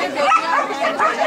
Ai, meu Deus.